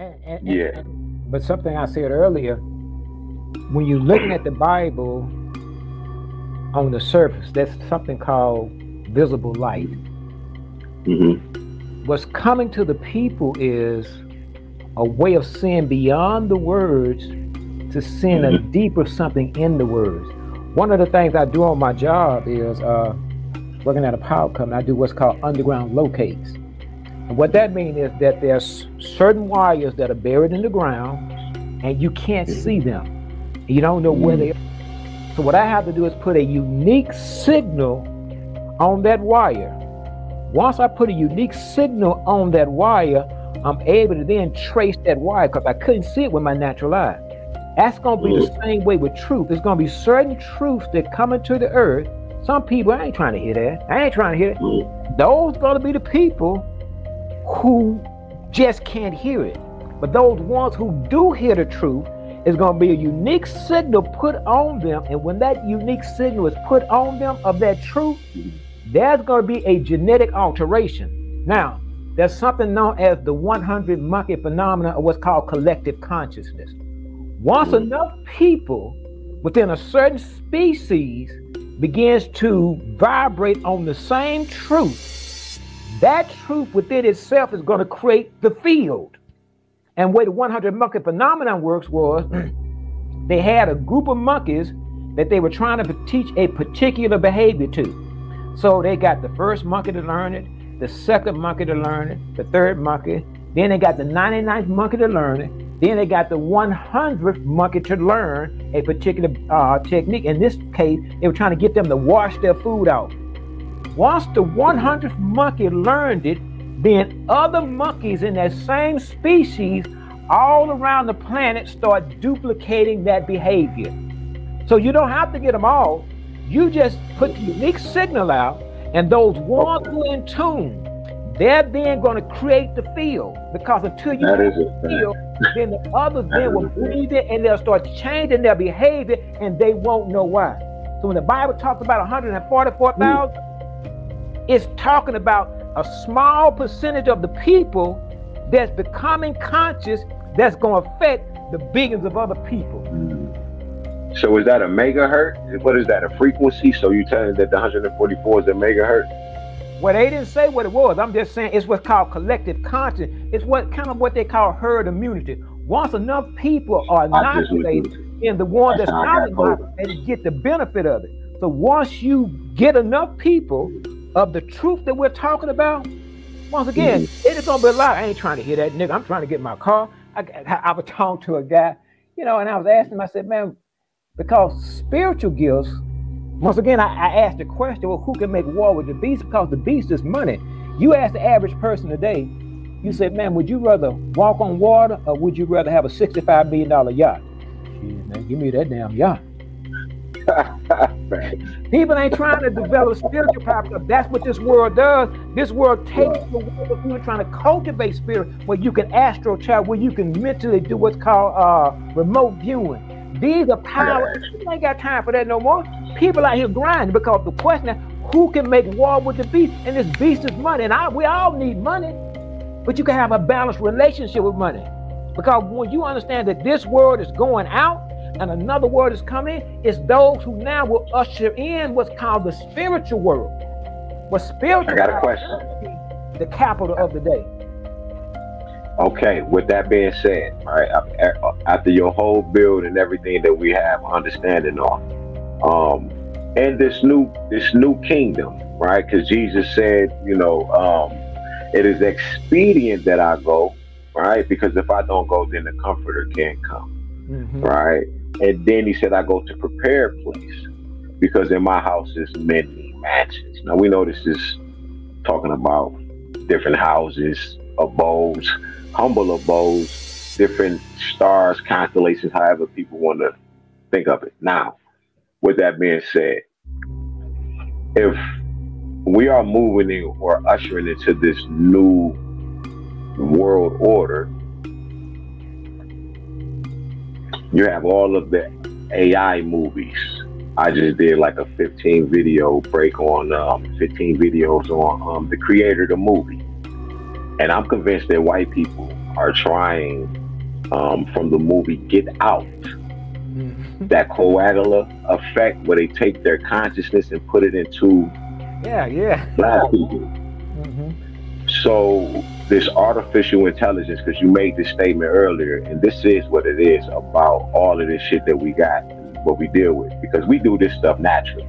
And, and, yeah. And, but something I said earlier, when you're looking at the Bible on the surface, that's something called visible light. Mm-hmm. What's coming to the people is a way of seeing beyond the words to seeing mm-hmm. a deeper something in the words. One of the things I do on my job is uh, working at a power company. I do what's called underground locates. And what that means is that there's certain wires that are buried in the ground and you can't see them. You don't know where they mm. are. So what I have to do is put a unique signal on that wire. Once I put a unique signal on that wire, I'm able to then trace that wire because I couldn't see it with my natural eye. That's going to be the same way with truth. There's going to be certain truths that come into the earth. Some people, I ain't trying to hear that. I ain't trying to hear it. Those are going to be the people who just can't hear it. But those ones who do hear the truth, is going to be a unique signal put on them. And when that unique signal is put on them of that truth, there's going to be a genetic alteration. Now, there's something known as the 100 monkey phenomenon, or what's called collective consciousness. Once hmm. enough people within a certain species begins to vibrate on the same truth, that truth within itself is going to create the field. And where the 100 monkey phenomenon works was they had a group of monkeys that they were trying to teach a particular behavior to. So they got the first monkey to learn it, the second monkey to learn it, the third monkey, then they got the 99th monkey to learn it, then they got the 100th monkey to learn a particular uh, technique. In this case, they were trying to get them to wash their food out. Once the 100th monkey learned it, then other monkeys in that same species all around the planet start duplicating that behavior. So you don't have to get them all. You just put the unique signal out, and those ones who are in tune, they're then going to create the field. Because until you create the field, then the others then will breathe it and they'll start changing their behavior and they won't know why. So when the Bible talks about 144,000, it's talking about a small percentage of the people that's becoming conscious that's going to affect the billions of other people. Mm. So is that a megahertz? What is that, a frequency? So you're telling that the 144 is a megahertz? Well, they didn't say what it was. I'm just saying it's what's called collective conscience. It's what kind of what they call herd immunity. Once enough people are inoculated in the one that's, that's not inoculated, they get the benefit of it. So once you get enough people of the truth that we're talking about, once again, mm-hmm. it is gonna be a lot. I ain't trying to hear that nigga. I'm trying to get my car. I, I, was talking to a guy, you know, and I was asking him, I said, man, because spiritual gifts, once again, I, I asked the question, well, who can make war with the beast? Because the beast is money. You ask the average person today, you said, man, would you rather walk on water or would you rather have a $65 million yacht? Man, give me that damn yacht. People ain't trying to develop spiritual power because that's what this world does. This world takes the world of people trying to cultivate spirit where you can astral travel, where you can mentally do what's called uh, remote viewing. These are power. People ain't got time for that no more. People out here grinding because the question is who can make war with the beast? And this beast is money. And I, we all need money, but you can have a balanced relationship with money. Because when you understand that this world is going out, and another word is coming, it's those who now will usher in what's called the spiritual world. What spiritual I got a question. The capital of the day. Okay, with that being said, all right, after your whole build and everything that we have understanding on, um, and this new this new kingdom, right? Because Jesus said, you know, um, it is expedient that I go, right? Because if I don't go, then the Comforter can't come, mm-hmm. right? And then he said, I go to prepare a place because in my house is many mansions. Now we know this is talking about different houses, abodes, humble abodes, different stars, constellations, however people want to think of it. Now, with that being said, if we are moving in or ushering into this new world order, you have all of the AI movies. I just did like a 15 video break on um, 15 videos on um, the creator of the movie. And I'm convinced that white people are trying um, from the movie Get Out. Mm-hmm. That coagula effect, where they take their consciousness and put it into yeah, yeah, black people. Mm-hmm. So this artificial intelligence, because you made this statement earlier, and this is what it is about all of this shit that we got, what we deal with, because we do this stuff naturally.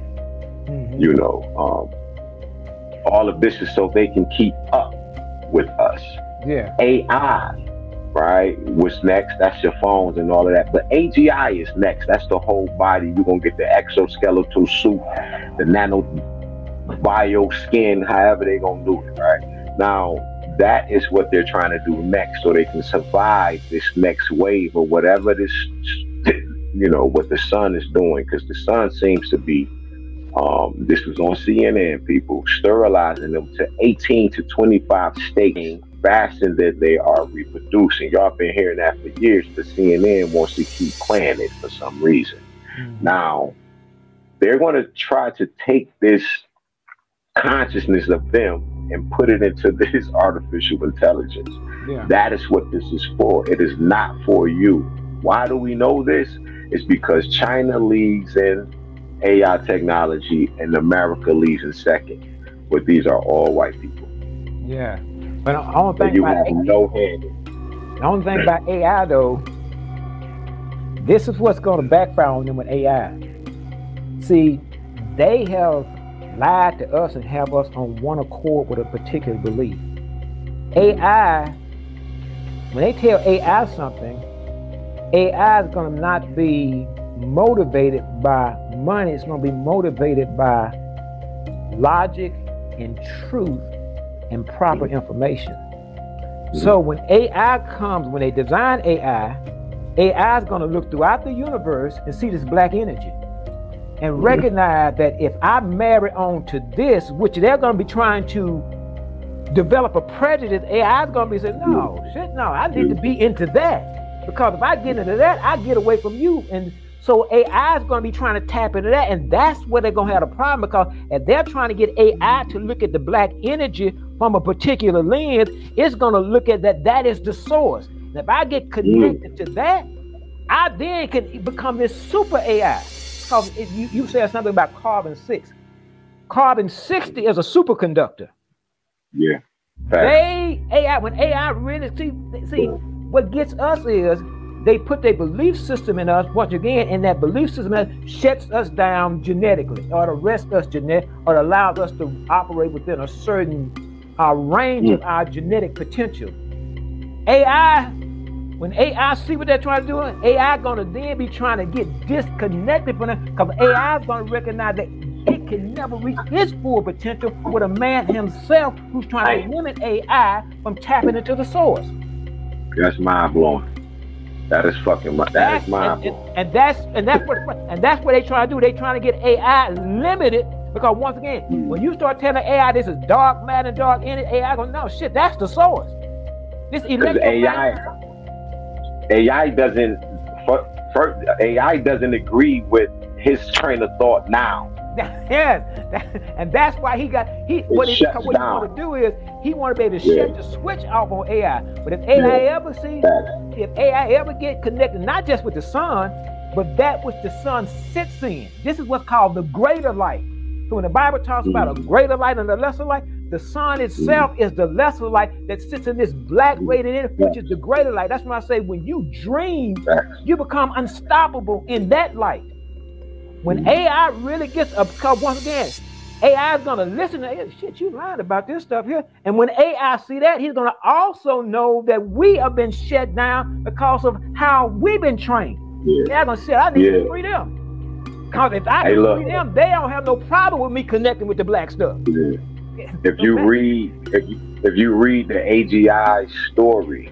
Mm-hmm. You know, um, all of this is so they can keep up with us. Yeah. AI, right? What's next? That's your phones and all of that. But AGI is next. That's the whole body. You're gonna get the exoskeletal suit, the nano bio skin, however they gonna do it, right? Now that is what they're trying to do next so they can survive this next wave or whatever this you know what the sun is doing because the sun seems to be um, this was on cnn people sterilizing them to 18 to 25 states faster than they are reproducing y'all been hearing that for years but cnn wants to keep playing it for some reason mm-hmm. now they're going to try to take this consciousness of them and put it into this artificial intelligence. Yeah. That is what this is for. It is not for you. Why do we know this? It's because China leads in AI technology and America leads in second. But these are all white people. Yeah. But I don't think you have no hand. The only thing about AI though, this is what's going to backfire on them with AI. See, they have lied to us and have us on one accord with a particular belief. AI, when they tell AI something, AI is going to not be motivated by money, it's going to be motivated by logic and truth and proper mm-hmm. information. Mm-hmm. So when AI comes, when they design AI, AI is going to look throughout the universe and see this black energy and recognize that if I marry on to this, which they're going to be trying to develop a prejudice, AI is going to be saying, no, shit, no, I need to be into that. Because if I get into that, I get away from you. And so AI is going to be trying to tap into that. And that's where they're going to have a problem because if they're trying to get AI to look at the black energy from a particular lens, it's going to look at that that is the source. And if I get connected to that, I then can become this super AI because you, you said something about carbon six. Carbon 60 is a superconductor. Yeah. They AI when AI really see see what gets us is they put their belief system in us once again, and that belief system shuts us down genetically, or to arrest us genetic, or allows us to operate within a certain uh, range mm. of our genetic potential. AI when AI see what they're trying to do, AI gonna then be trying to get disconnected from them because AI is gonna recognize that it can never reach its full potential with a man himself who's trying to limit AI from tapping into the source. That's mind blowing. That is fucking that that's, is mind blowing. And, and, that's and that's what and that's what they try to do. They trying to get AI limited because once again, when you start telling AI this is dark matter, and dark energy, AI going no shit. That's the source. This AI. AI doesn't AI doesn't agree with his train of thought now. yes, and that's why he got he it what, he, what he want to do is he want to be able to yeah. shut the switch off on AI. But if AI yeah. ever see if AI ever get connected, not just with the sun, but that which the sun sits in, this is what's called the greater light. So when the Bible talks mm-hmm. about a greater light and a lesser light, the sun itself is the lesser light that sits in this black radiant, which is the greater light. That's why I say when you dream, you become unstoppable in that light. When mm-hmm. AI really gets up, because once again, AI is gonna listen to hey, shit. You lied about this stuff here, and when AI see that, he's gonna also know that we have been shut down because of how we've been trained. Yeah. They're gonna say, "I need yeah. to free them." Because if I hey, free them, they don't have no problem with me connecting with the black stuff. Yeah if you read if you, if you read the AGI story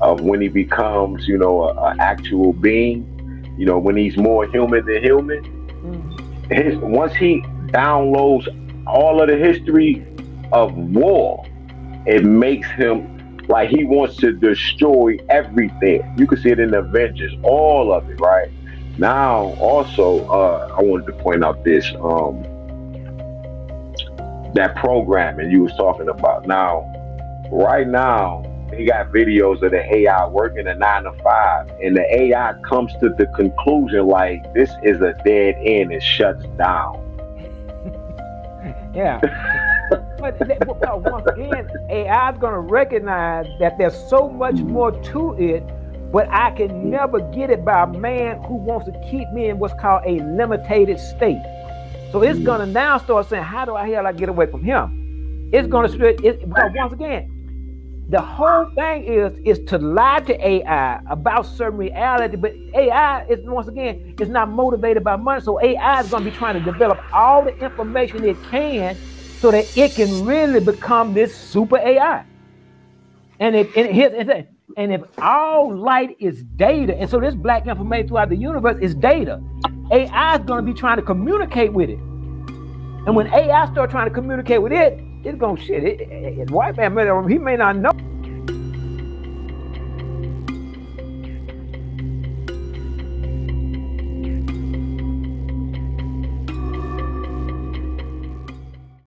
of when he becomes, you know, an actual being, you know, when he's more human than human, mm. his once he downloads all of the history of war, it makes him like he wants to destroy everything. You can see it in the Avengers, all of it, right? Now, also, uh, I wanted to point out this. Um, that programming you was talking about. Now, right now they got videos of the AI working a nine to five, and the AI comes to the conclusion like this is a dead end and shuts down. yeah. but, but once again, AI is going to recognize that there's so much more to it, but I can never get it by a man who wants to keep me in what's called a limited state. So it's to now start saying, how do I hell I get away from him? It's going to it, because once again, the whole thing is is to lie to AI about certain reality, but AI is once again is not motivated by money. So AI is going to be trying to develop all the information it can so that it can really become this super AI. And if and here's and if all light is data, and so this black information throughout the universe is data, AI is going to be trying to communicate with it. And when AI start trying to communicate with it, it's gonna shit. It, it, it, white man, he may not know